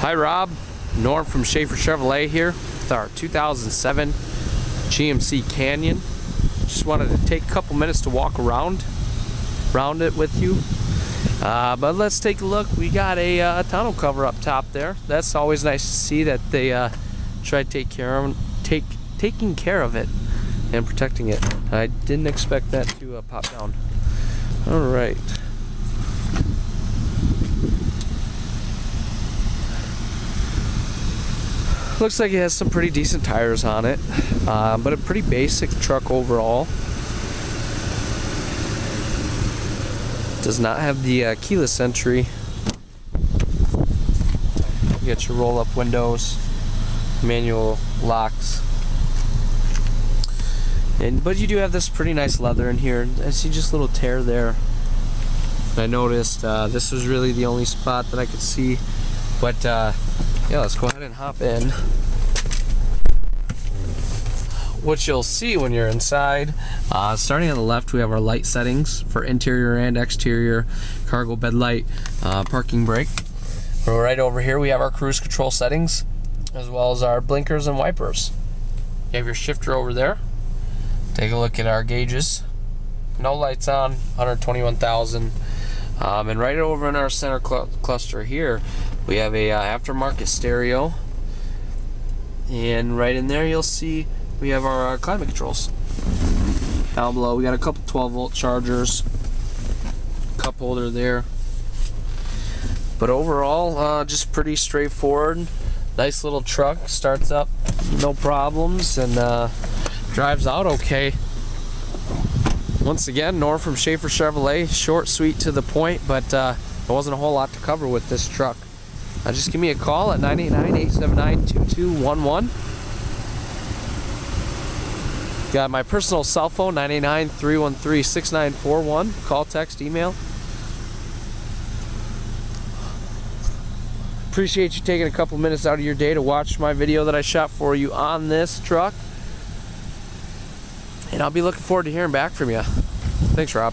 Hi Rob, Norm from Schafer Chevrolet here with our 2007 GMC Canyon. Just wanted to take a couple minutes to walk around, around it with you. Uh, but let's take a look. We got a uh, cover up top there. That's always nice to see that they uh, try to take care of take taking care of it and protecting it. I didn't expect that to uh, pop down. All right. Looks like it has some pretty decent tires on it, uh, but a pretty basic truck overall. Does not have the uh, keyless entry. You get your roll-up windows, manual locks. And but you do have this pretty nice leather in here. I see just a little tear there. I noticed uh, this was really the only spot that I could see. But uh, yeah, let's go ahead and hop in. What you'll see when you're inside, uh, starting on the left, we have our light settings for interior and exterior, cargo bed light, uh, parking brake. Right over here, we have our cruise control settings, as well as our blinkers and wipers. You have your shifter over there. Take a look at our gauges. No lights on, 121,000. Um, and right over in our center cl cluster here, we have a uh, aftermarket stereo. And right in there, you'll see we have our uh, climate controls. Down below, we got a couple 12 volt chargers, cup holder there. But overall, uh, just pretty straightforward. Nice little truck, starts up no problems, and uh, drives out okay. Once again, Norm from Schafer Chevrolet, short, sweet, to the point, but uh, there wasn't a whole lot to cover with this truck. Just give me a call at 989-879-2211. Got my personal cell phone, 989-313-6941. Call, text, email. Appreciate you taking a couple minutes out of your day to watch my video that I shot for you on this truck. And I'll be looking forward to hearing back from you. Thanks, Rob.